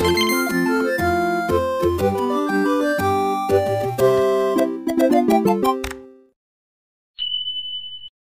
Música